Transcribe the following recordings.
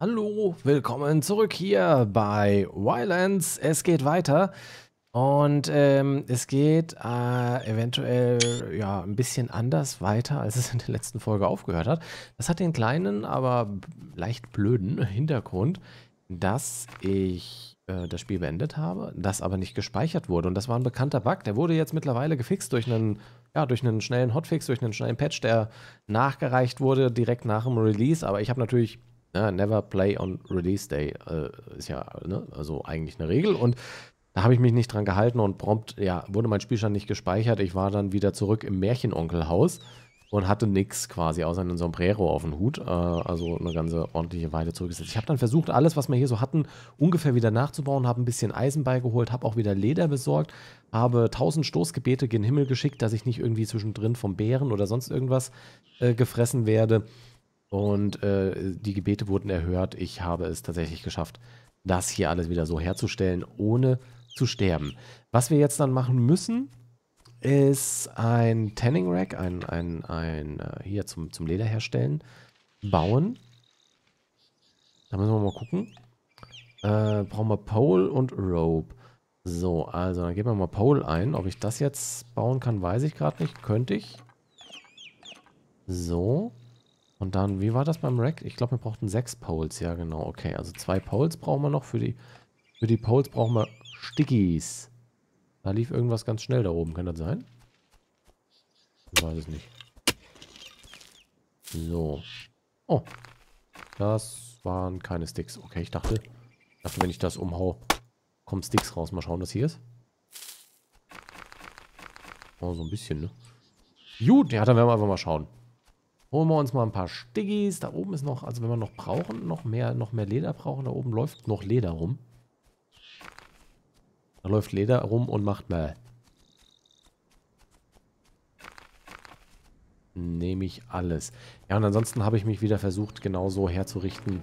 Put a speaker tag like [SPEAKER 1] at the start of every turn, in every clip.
[SPEAKER 1] Hallo, willkommen zurück hier bei Wildlands. Es geht weiter und ähm, es geht äh, eventuell ja ein bisschen anders weiter, als es in der letzten Folge aufgehört hat. Das hat den kleinen, aber leicht blöden Hintergrund, dass ich äh, das Spiel beendet habe, das aber nicht gespeichert wurde. Und das war ein bekannter Bug. Der wurde jetzt mittlerweile gefixt durch einen, ja, durch einen schnellen Hotfix, durch einen schnellen Patch, der nachgereicht wurde direkt nach dem Release. Aber ich habe natürlich Ne? Never play on Release Day äh, ist ja ne? also eigentlich eine Regel. Und da habe ich mich nicht dran gehalten und prompt, ja, wurde mein Spielstand nicht gespeichert. Ich war dann wieder zurück im Märchenonkelhaus und hatte nichts quasi, außer einen Sombrero auf dem Hut. Äh, also eine ganze ordentliche Weile zurückgesetzt. Ich habe dann versucht, alles, was wir hier so hatten, ungefähr wieder nachzubauen, habe ein bisschen Eisen beigeholt, habe auch wieder Leder besorgt, habe tausend Stoßgebete gen Himmel geschickt, dass ich nicht irgendwie zwischendrin vom Bären oder sonst irgendwas äh, gefressen werde. Und äh, die Gebete wurden erhört. Ich habe es tatsächlich geschafft, das hier alles wieder so herzustellen, ohne zu sterben. Was wir jetzt dann machen müssen, ist ein Tanning Rack, ein, ein, ein äh, hier zum, zum Leder herstellen, bauen. Da müssen wir mal gucken. Äh, brauchen wir Pole und Rope. So, also dann geben wir mal Pole ein. Ob ich das jetzt bauen kann, weiß ich gerade nicht. Könnte ich. So. Und dann, wie war das beim Rack? Ich glaube, wir brauchten sechs Poles. Ja, genau. Okay, also zwei Poles brauchen wir noch. Für die, für die Poles brauchen wir Stickies. Da lief irgendwas ganz schnell da oben. Kann das sein? Ich weiß es nicht. So. Oh. Das waren keine Sticks. Okay, ich dachte, dachte, wenn ich das umhau, kommen Sticks raus. Mal schauen, was hier ist. Oh, so ein bisschen, ne? Gut, ja, dann werden wir einfach mal schauen. Holen wir uns mal ein paar Stiggis. Da oben ist noch, also wenn wir noch brauchen, noch mehr, noch mehr Leder brauchen, da oben läuft noch Leder rum. Da läuft Leder rum und macht mal. Nehme ich alles. Ja, und ansonsten habe ich mich wieder versucht, genauso herzurichten,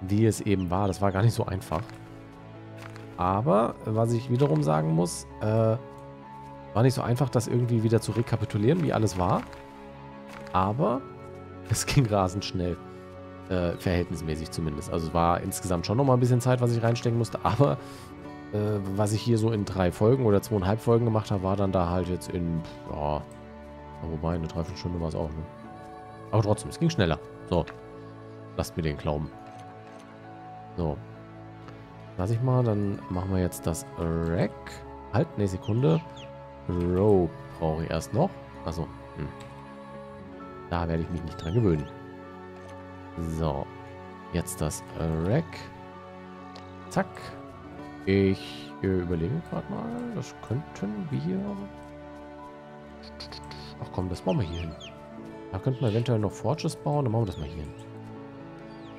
[SPEAKER 1] wie es eben war. Das war gar nicht so einfach. Aber, was ich wiederum sagen muss, äh, war nicht so einfach, das irgendwie wieder zu rekapitulieren, wie alles war. Aber es ging rasend schnell. Äh, verhältnismäßig zumindest. Also es war insgesamt schon nochmal ein bisschen Zeit, was ich reinstecken musste. Aber äh, was ich hier so in drei Folgen oder zweieinhalb Folgen gemacht habe, war dann da halt jetzt in, ja, wobei, eine Dreiviertelstunde war es auch, ne? Aber trotzdem, es ging schneller. So, lasst mir den glauben. So. Lass ich mal, dann machen wir jetzt das Rack. Halt, eine Sekunde. Rope brauche ich erst noch. Achso, hm. Da werde ich mich nicht dran gewöhnen. So. Jetzt das Rack. Zack. Ich äh, überlege gerade mal. Das könnten wir... Ach komm, das bauen wir hier hin. Da könnten wir eventuell noch Forges bauen. Dann machen wir das mal hier hin.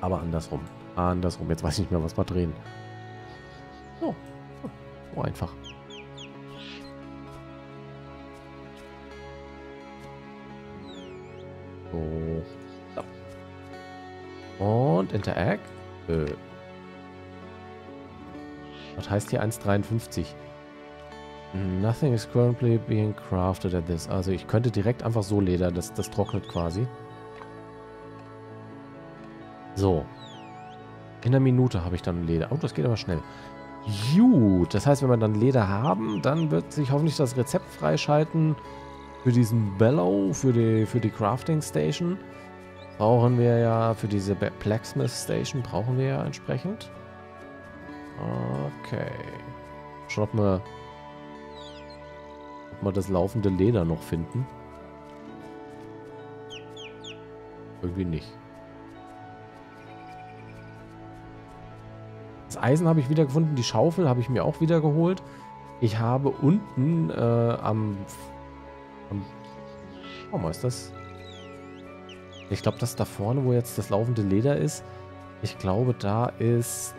[SPEAKER 1] Aber andersrum. Andersrum. Jetzt weiß ich nicht mehr, was wir drehen. So. So einfach. So. Und Interact. Äh. Was heißt hier 1,53? Nothing is currently being crafted at this. Also ich könnte direkt einfach so Leder, das, das trocknet quasi. So. In einer Minute habe ich dann Leder. Oh, das geht aber schnell. Gut, das heißt, wenn wir dann Leder haben, dann wird sich hoffentlich das Rezept freischalten für diesen Bellow, für die, für die Crafting Station, brauchen wir ja, für diese Blacksmith Station brauchen wir ja entsprechend. Okay. Schauen, ob wir, ob wir das laufende Leder noch finden. Irgendwie nicht. Das Eisen habe ich wieder gefunden, die Schaufel habe ich mir auch wieder geholt. Ich habe unten äh, am Warum ist das? Ich glaube, das da vorne, wo jetzt das laufende Leder ist, ich glaube, da ist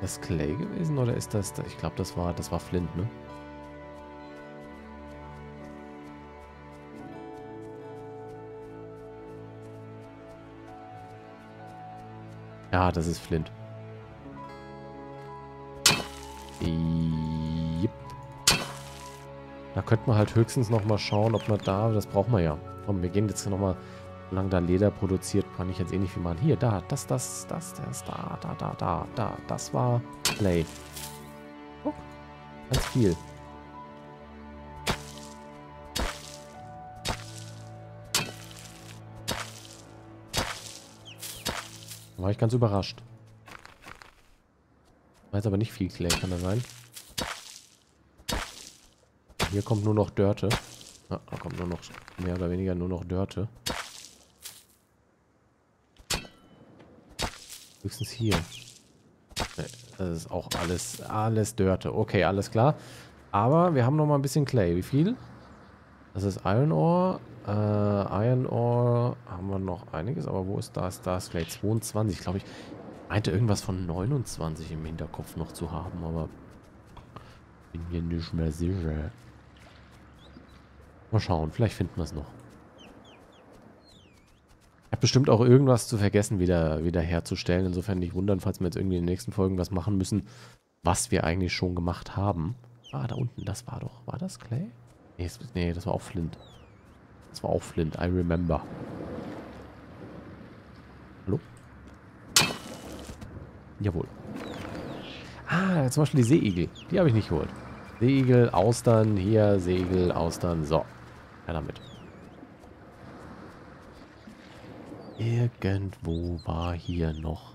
[SPEAKER 1] das Clay gewesen oder ist das... Ich glaube, das war, das war Flint, ne? Ja, das ist Flint. Da könnte man halt höchstens noch mal schauen, ob man da, das brauchen wir ja. Komm, wir gehen jetzt noch mal Solange da Leder produziert, kann ich jetzt eh nicht viel machen. Hier, da, das, das, das, das, da, da, da, da, da. Das war Play. Guck. Ganz viel. Da war ich ganz überrascht. Jetzt aber nicht viel Clay, kann das sein? Hier kommt nur noch Dörte. Ah, da kommt nur noch, mehr oder weniger nur noch Dörte. Höchstens hier. Das ist auch alles, alles Dörte. Okay, alles klar. Aber wir haben noch mal ein bisschen Clay. Wie viel? Das ist Iron Ore. Äh, Iron Ore haben wir noch einiges. Aber wo ist das? Da ist Clay 22, glaube ich. Meinte irgendwas von 29 im Hinterkopf noch zu haben, aber bin mir nicht mehr sicher. Mal schauen, vielleicht finden wir es noch. Ich habe bestimmt auch irgendwas zu vergessen wieder, wieder herzustellen. Insofern nicht wundern, falls wir jetzt irgendwie in den nächsten Folgen was machen müssen, was wir eigentlich schon gemacht haben. Ah, da unten, das war doch... War das Clay? Nee, das, nee, das war auch Flint. Das war auch Flint, I remember. Hallo? Jawohl. Ah, zum Beispiel die Seeigel. Die habe ich nicht geholt. Seeigel, Austern, hier, Seeigel, Austern. So. Ja, damit. Irgendwo war hier noch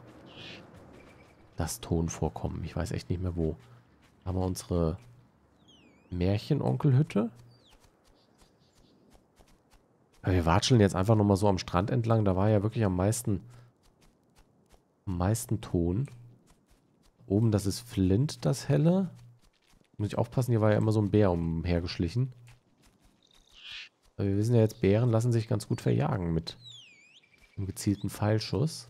[SPEAKER 1] das Tonvorkommen. Ich weiß echt nicht mehr wo. Haben wir unsere Märchenonkelhütte? wir watscheln jetzt einfach nochmal so am Strand entlang. Da war ja wirklich am meisten, am meisten Ton. Oben, das ist Flint, das helle. Muss ich aufpassen, hier war ja immer so ein Bär umhergeschlichen. Aber wir wissen ja jetzt, Bären lassen sich ganz gut verjagen mit einem gezielten Pfeilschuss.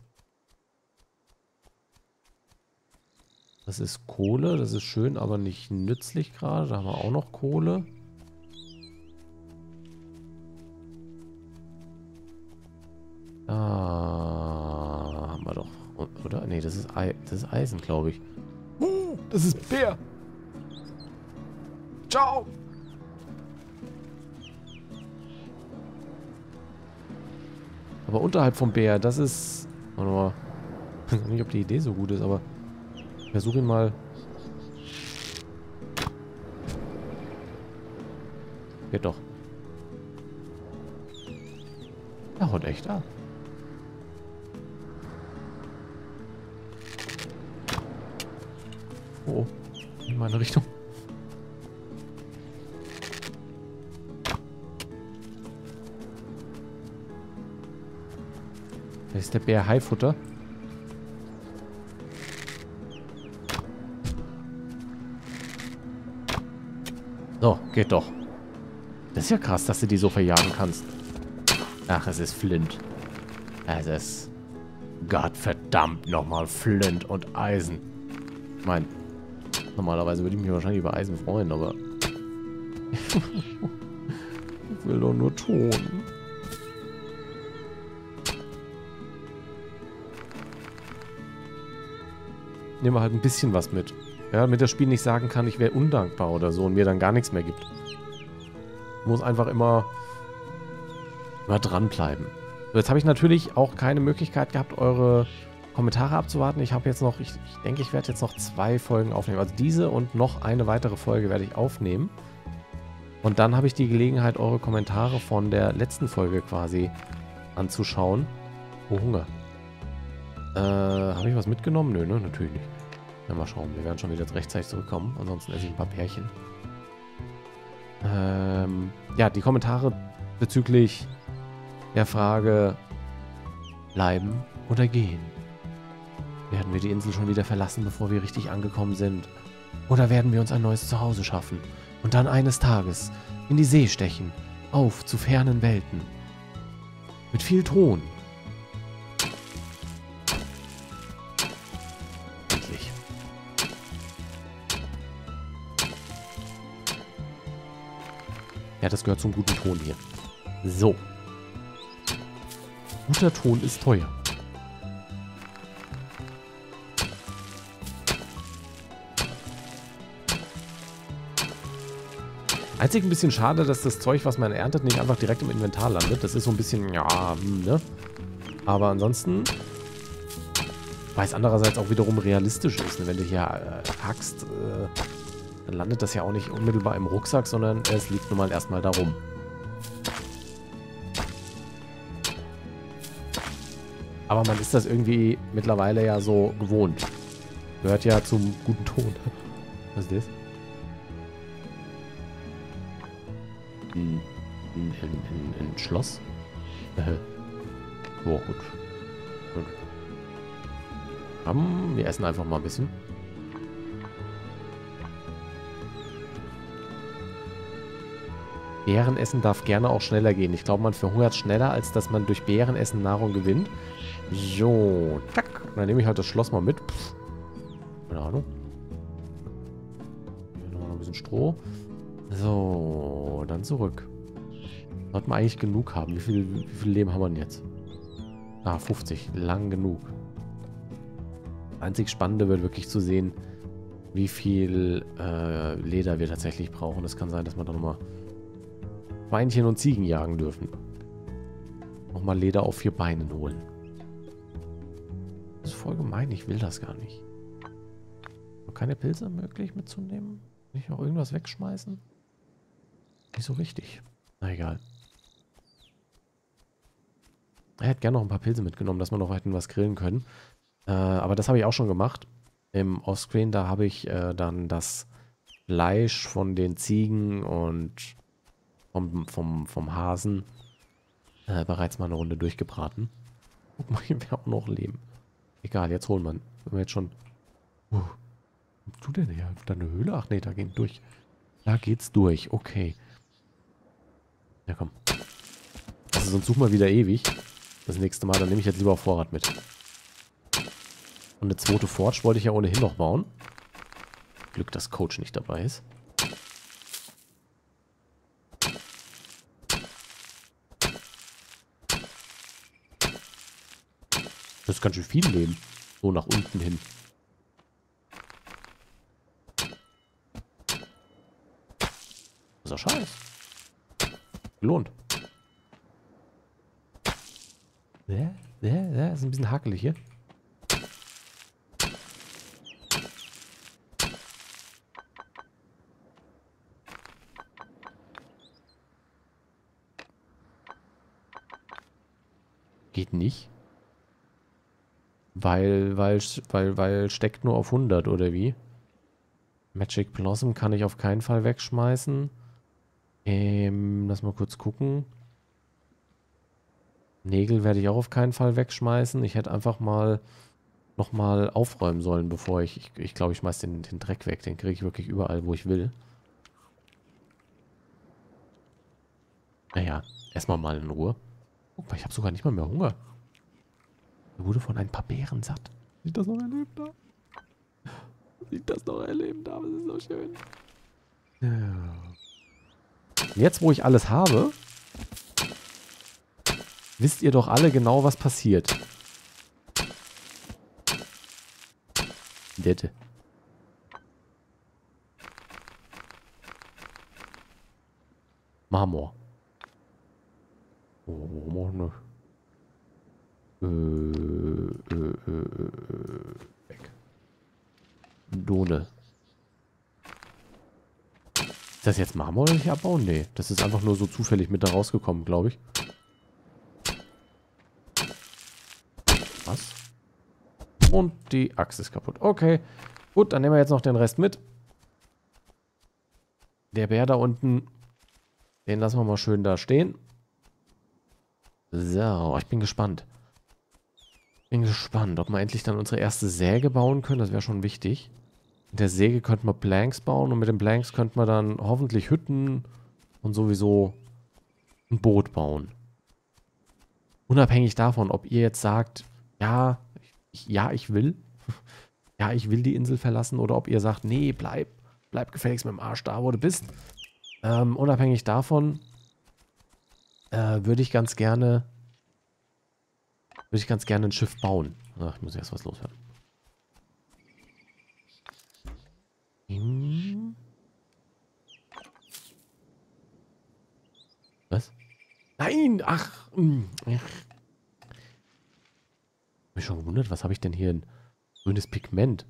[SPEAKER 1] Das ist Kohle, das ist schön, aber nicht nützlich gerade. Da haben wir auch noch Kohle. Da haben wir doch. Oder? Nee, das ist, Ei, das ist Eisen, glaube ich. Das ist Bär. Ciao. Aber unterhalb vom Bär, das ist... Warte mal. Ich weiß nicht, ob die Idee so gut ist, aber... Ich versuche ihn mal... Geht doch. Er haut echt ab. Da ist der Bär Haifutter. So, geht doch. Das ist ja krass, dass du die so verjagen kannst. Ach, es ist Flint. Es ist... Gottverdammt nochmal Flint und Eisen. Ich meine, normalerweise würde ich mich wahrscheinlich über Eisen freuen, aber... ich will doch nur Ton. Nehme halt ein bisschen was mit. Ja, damit das Spiel nicht sagen kann, ich wäre undankbar oder so und mir dann gar nichts mehr gibt. Muss einfach immer, immer dranbleiben. Jetzt habe ich natürlich auch keine Möglichkeit gehabt, eure Kommentare abzuwarten. Ich habe jetzt noch, ich, ich denke, ich werde jetzt noch zwei Folgen aufnehmen. Also diese und noch eine weitere Folge werde ich aufnehmen. Und dann habe ich die Gelegenheit, eure Kommentare von der letzten Folge quasi anzuschauen. Oh, Hunger. Äh, habe ich was mitgenommen? Nö, ne? Natürlich nicht. Ja, mal schauen. Wir werden schon wieder rechtzeitig zurückkommen. Ansonsten esse ich ein paar Pärchen. Ähm, ja, die Kommentare bezüglich der Frage bleiben oder gehen. Werden wir die Insel schon wieder verlassen, bevor wir richtig angekommen sind? Oder werden wir uns ein neues Zuhause schaffen und dann eines Tages in die See stechen, auf zu fernen Welten? Mit viel Ton Ja, das gehört zum guten Ton hier. So. Guter Ton ist teuer. Einzig ein bisschen schade, dass das Zeug, was man erntet, nicht einfach direkt im Inventar landet. Das ist so ein bisschen, ja, hm, ne? Aber ansonsten, weil es andererseits auch wiederum realistisch ist. Ne? Wenn du hier äh, hackst, äh, dann landet das ja auch nicht unmittelbar im Rucksack, sondern es liegt nun mal erstmal darum. Aber man ist das irgendwie mittlerweile ja so gewohnt. Gehört ja zum guten Ton. Was ist das? Ein, ein, ein, ein Schloss? Äh. Oh, gut. gut. Um, wir essen einfach mal ein bisschen. Bärenessen darf gerne auch schneller gehen. Ich glaube, man verhungert schneller, als dass man durch Bärenessen Nahrung gewinnt. So, tack. Dann nehme ich halt das Schloss mal mit. Pff. Keine Ahnung. Hier noch ein bisschen Stroh. So, dann zurück. Sollten wir eigentlich genug haben. Wie viel, wie viel Leben haben wir denn jetzt? Ah, 50. Lang genug. Einzig Spannende wird wirklich zu sehen, wie viel äh, Leder wir tatsächlich brauchen. Es kann sein, dass wir da nochmal Schweinchen und Ziegen jagen dürfen. Nochmal Leder auf vier Beinen holen. Das ist voll gemein. Ich will das gar nicht. Noch keine Pilze möglich mitzunehmen? Nicht auch irgendwas wegschmeißen? Nicht so richtig. Na egal. Er hätte gerne noch ein paar Pilze mitgenommen, dass wir noch hätten was grillen können. Äh, aber das habe ich auch schon gemacht. Im Offscreen, da habe ich äh, dann das Fleisch von den Ziegen und vom, vom, vom Hasen äh, bereits mal eine Runde durchgebraten. Guck mal, hier wäre auch noch Leben. Egal, jetzt holen wir. Wenn wir jetzt schon... Uh, wo du denn her? Deine Höhle? Ach nee, da geht durch. Da geht's durch. Okay. Ja, komm. Also sonst suchen wir wieder ewig. Das nächste Mal, dann nehme ich jetzt lieber auf Vorrat mit. Und eine zweite Forge wollte ich ja ohnehin noch bauen. Glück, dass Coach nicht dabei ist. Ganz schön viel Leben. So nach unten hin. Das ist doch scheiß. Gelohnt. Ja, ja, ja, ist ein bisschen hakelig hier. Geht nicht. Weil, weil, weil, weil steckt nur auf 100 oder wie? Magic Blossom kann ich auf keinen Fall wegschmeißen. Ähm, lass mal kurz gucken. Nägel werde ich auch auf keinen Fall wegschmeißen. Ich hätte einfach mal nochmal aufräumen sollen, bevor ich... Ich, ich glaube, ich schmeiß den, den Dreck weg. Den kriege ich wirklich überall, wo ich will. Naja, erstmal mal in Ruhe. Guck mal, ich habe sogar nicht mal mehr Hunger. Er wurde von ein paar Bären satt. Sieht das noch erleben da? Sieht das noch erleben da? Das ist so schön. Ja. Jetzt, wo ich alles habe, wisst ihr doch alle genau, was passiert. Dette. Marmor. Oh, Mann. Äh, äh, äh, äh, weg. Done. Ist das jetzt Marmor, den ich abbauen? Nee, das ist einfach nur so zufällig mit da rausgekommen, glaube ich. Was? Und die Axt ist kaputt. Okay. Gut, dann nehmen wir jetzt noch den Rest mit. Der Bär da unten, den lassen wir mal schön da stehen. So, ich bin gespannt. Bin gespannt, ob wir endlich dann unsere erste Säge bauen können. Das wäre schon wichtig. Mit der Säge könnten wir Blanks bauen und mit den Blanks könnten wir dann hoffentlich Hütten und sowieso ein Boot bauen. Unabhängig davon, ob ihr jetzt sagt, ja, ich, ja, ich will. ja, ich will die Insel verlassen oder ob ihr sagt, nee, bleib, bleib gefälligst mit dem Arsch da, wo du bist. Ähm, unabhängig davon äh, würde ich ganz gerne würde ich ganz gerne ein Schiff bauen. Ach, ich muss erst was loswerden. Hm. Was? Nein! Ach! Hm. Ich habe Mich schon gewundert, was habe ich denn hier? Ein grünes Pigment.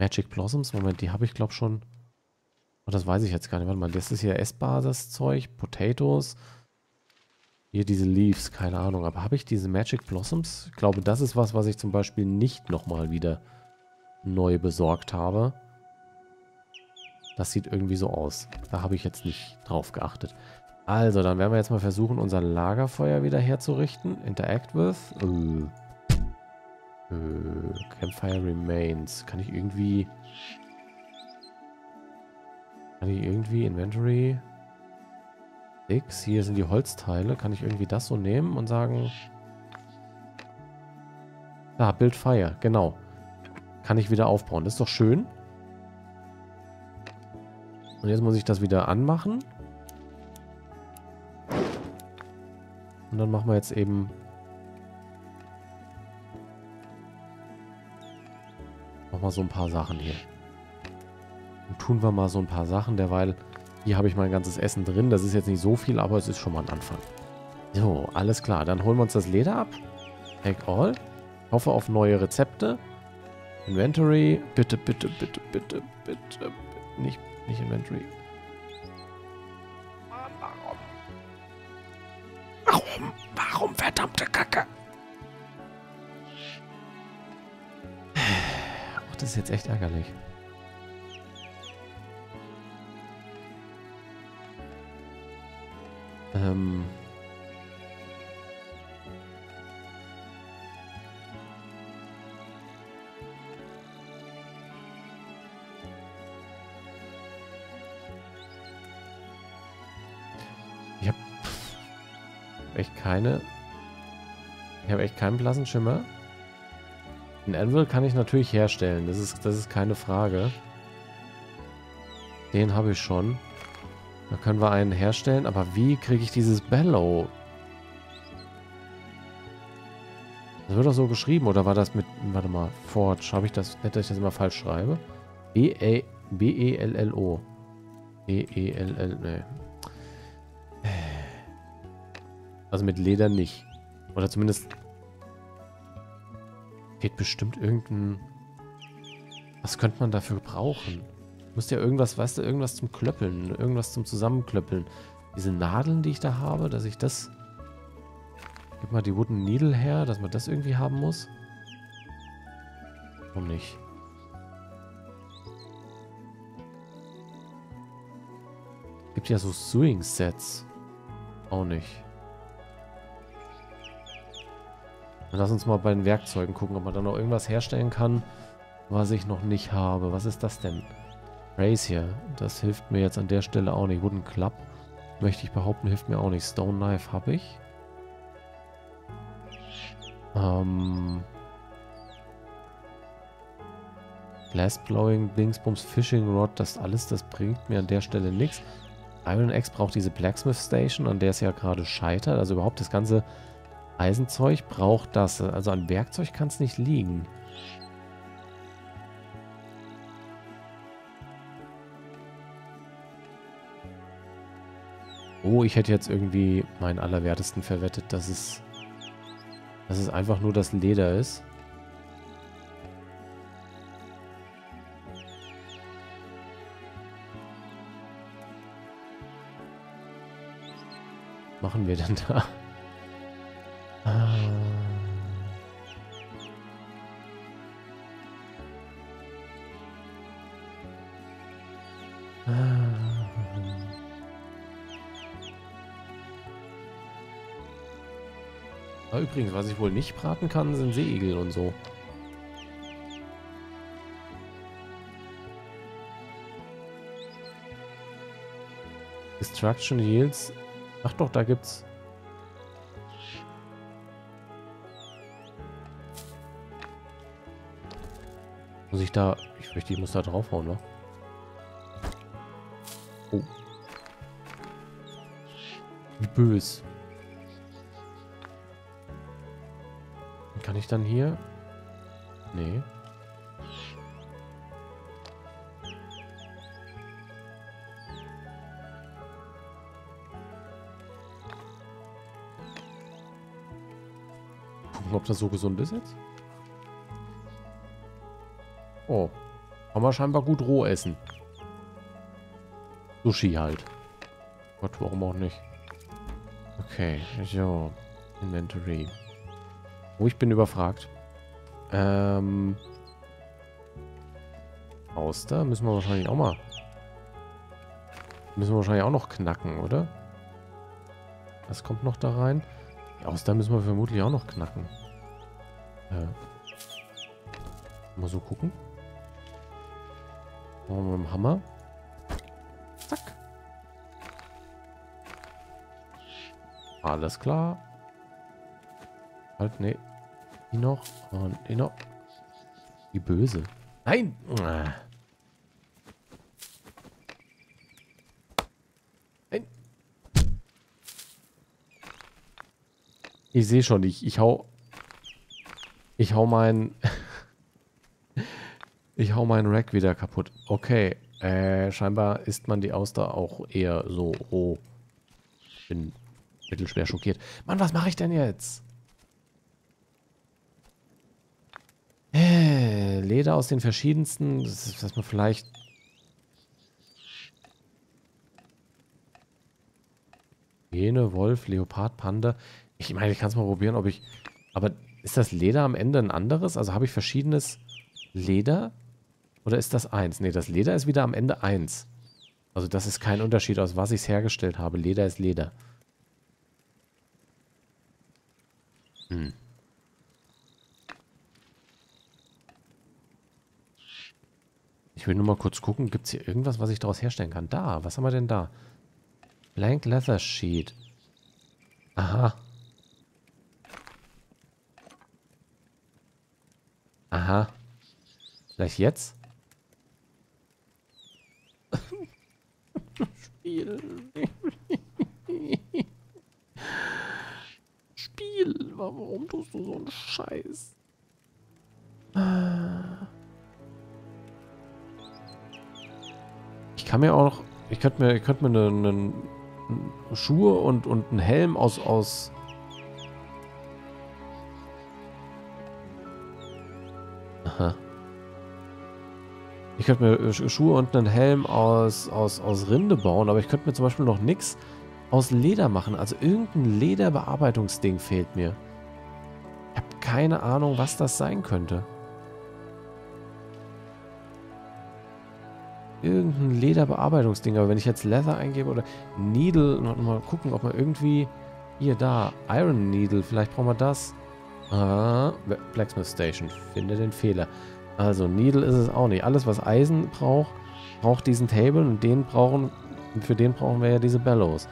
[SPEAKER 1] Magic Blossoms, Moment, die habe ich glaube schon. Oh, das weiß ich jetzt gar nicht. Warte mal, das ist hier essbar, das Zeug, Potatoes. Hier diese Leaves, keine Ahnung. Aber habe ich diese Magic Blossoms? Ich glaube, das ist was, was ich zum Beispiel nicht nochmal wieder neu besorgt habe. Das sieht irgendwie so aus. Da habe ich jetzt nicht drauf geachtet. Also, dann werden wir jetzt mal versuchen, unser Lagerfeuer wieder herzurichten. Interact with. Uh. Uh, Campfire remains. Kann ich irgendwie... Kann ich irgendwie Inventory... X, hier sind die Holzteile. Kann ich irgendwie das so nehmen und sagen... Da, Build Fire, genau. Kann ich wieder aufbauen. Das ist doch schön. Und jetzt muss ich das wieder anmachen. Und dann machen wir jetzt eben... Noch mal so ein paar Sachen hier. Und tun wir mal so ein paar Sachen, derweil... Hier habe ich mein ganzes Essen drin. Das ist jetzt nicht so viel, aber es ist schon mal ein Anfang. So, alles klar. Dann holen wir uns das Leder ab. Take all. Hoffe auf neue Rezepte. Inventory. Bitte, bitte, bitte, bitte, bitte. Nicht nicht Inventory. Warum? Warum? Warum, verdammte Kacke? Oh, das ist jetzt echt ärgerlich. Ähm... echt keine... Ich habe echt keinen blassen Schimmer. Ein Anvil kann ich natürlich herstellen. Das ist, das ist keine Frage. Den habe ich schon. Da können wir einen herstellen. Aber wie kriege ich dieses Bellow? Das wird doch so geschrieben. Oder war das mit... Warte mal. Forge. Habe ich das... Nicht, dass ich das immer falsch schreibe. B-E-L-L-O. B-E-L-L... Nee. Also mit Leder nicht. Oder zumindest geht bestimmt irgendein... Was könnte man dafür brauchen? Muss ja irgendwas, weißt du, irgendwas zum Klöppeln, irgendwas zum Zusammenklöppeln. Diese Nadeln, die ich da habe, dass ich das... Gib mal die Wooden Needle her, dass man das irgendwie haben muss. Warum nicht? Gibt ja so Sewing-Sets. Auch nicht. Lass uns mal bei den Werkzeugen gucken, ob man da noch irgendwas herstellen kann, was ich noch nicht habe. Was ist das denn? Race hier. Das hilft mir jetzt an der Stelle auch nicht. Wooden Club, möchte ich behaupten, hilft mir auch nicht. Stone Knife habe ich. Ähm... Blowing, Dingsbums, Fishing Rod, das alles, das bringt mir an der Stelle nichts. Iron X braucht diese Blacksmith Station, an der es ja gerade scheitert. Also überhaupt das ganze Eisenzeug braucht das. Also an Werkzeug kann es nicht liegen. Oh, ich hätte jetzt irgendwie meinen Allerwertesten verwettet, dass es, dass es einfach nur das Leder ist. machen wir denn da? Übrigens, was ich wohl nicht braten kann, sind Seeigel und so. Destruction Yields. Ach doch, da gibt's. Muss ich da... Ich fürchte, ich muss da draufhauen, ne? Oh. Wie böse. Kann ich dann hier? Nee. Gucken, ob das so gesund ist jetzt. Oh. Kann man scheinbar gut roh essen. Sushi halt. Gott, warum auch nicht. Okay, so. Inventory. Oh, ich bin überfragt. Ähm. Auster müssen wir wahrscheinlich auch mal. Müssen wir wahrscheinlich auch noch knacken, oder? Was kommt noch da rein? Die Auster müssen wir vermutlich auch noch knacken. Äh. Mal so gucken. Machen wir mit dem Hammer. Zack. Alles klar. Halt, nee. Die noch. Und die noch. Die böse. Nein! Nein! Ich sehe schon, ich, ich hau... Ich hau mein... ich hau meinen Rack wieder kaputt. Okay. Äh, scheinbar isst man die Auster auch eher so roh. Bin mittelschwer schockiert. Mann, was mache ich denn jetzt? Äh, Leder aus den verschiedensten, das ist, dass man vielleicht... Hyäne, Wolf, Leopard, Panda. Ich meine, ich kann es mal probieren, ob ich... Aber ist das Leder am Ende ein anderes? Also habe ich verschiedenes Leder? Oder ist das eins? Ne, das Leder ist wieder am Ende eins. Also das ist kein Unterschied, aus was ich es hergestellt habe. Leder ist Leder. Hm. Ich will nur mal kurz gucken, gibt es hier irgendwas, was ich daraus herstellen kann? Da, was haben wir denn da? Blank Leather Sheet. Aha. Aha. Vielleicht jetzt? Spiel. Spiel. Warum tust du so einen Scheiß? Kann mir auch noch... Ich könnte mir, ich könnte mir eine, eine Schuhe und, und einen Helm aus, aus Aha. Ich könnte mir Schuhe und einen Helm aus, aus, aus Rinde bauen, aber ich könnte mir zum Beispiel noch nichts aus Leder machen. Also irgendein Lederbearbeitungsding fehlt mir. Ich habe keine Ahnung, was das sein könnte. Irgendein Lederbearbeitungsding. Aber wenn ich jetzt Leather eingebe oder Needle, mal gucken, ob man irgendwie... Hier, da, Iron Needle, vielleicht brauchen wir das. Ah, Blacksmith Station. Finde den Fehler. Also, Needle ist es auch nicht. Alles, was Eisen braucht, braucht diesen Table und den brauchen, für den brauchen wir ja diese Bellows.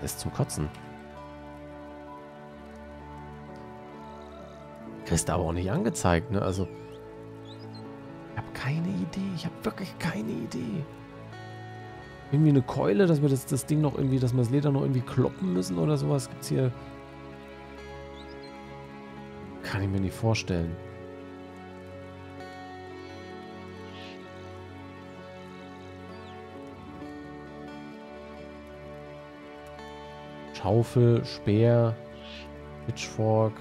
[SPEAKER 1] Das ist zum Kotzen. Kriegst du aber auch nicht angezeigt, ne? Also, ich habe keine Idee. Ich habe wirklich keine Idee. Irgendwie eine Keule, dass wir das, das Ding noch irgendwie, dass wir das Leder noch irgendwie kloppen müssen oder sowas. Gibt es hier kann ich mir nicht vorstellen. Schaufel, Speer, Pitchfork,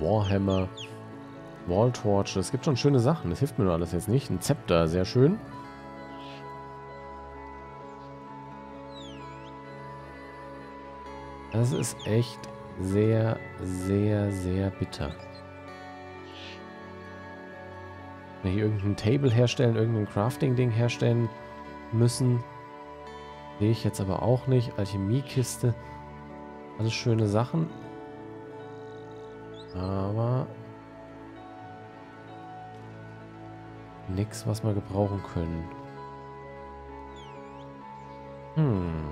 [SPEAKER 1] Warhammer, Walltorch. Es gibt schon schöne Sachen. Das hilft mir nur alles jetzt nicht. Ein Zepter, sehr schön. Das ist echt sehr, sehr, sehr bitter. Wenn wir hier irgendein Table herstellen, irgendein Crafting-Ding herstellen müssen. Sehe ich jetzt aber auch nicht. Alchemiekiste. Alles schöne Sachen. Aber nichts, was wir gebrauchen können. Hm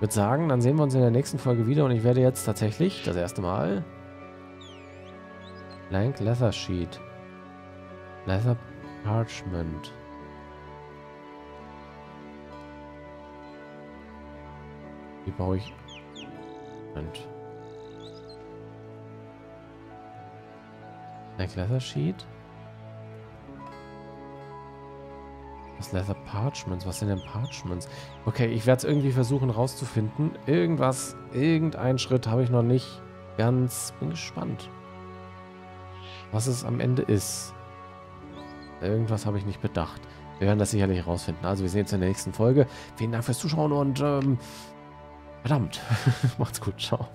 [SPEAKER 1] würde sagen, dann sehen wir uns in der nächsten Folge wieder und ich werde jetzt tatsächlich das erste Mal Blank Leather Sheet Leather Parchment Wie baue ich Moment. Blank Leather Sheet Das Leather Parchments. Was sind denn Parchments? Okay, ich werde es irgendwie versuchen rauszufinden. Irgendwas, irgendeinen Schritt habe ich noch nicht ganz... Bin gespannt, was es am Ende ist. Irgendwas habe ich nicht bedacht. Wir werden das sicherlich herausfinden. Also wir sehen uns in der nächsten Folge. Vielen Dank fürs Zuschauen und ähm, verdammt, macht's gut. Ciao.